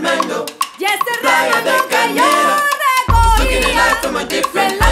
tremendo. Yes, the de a.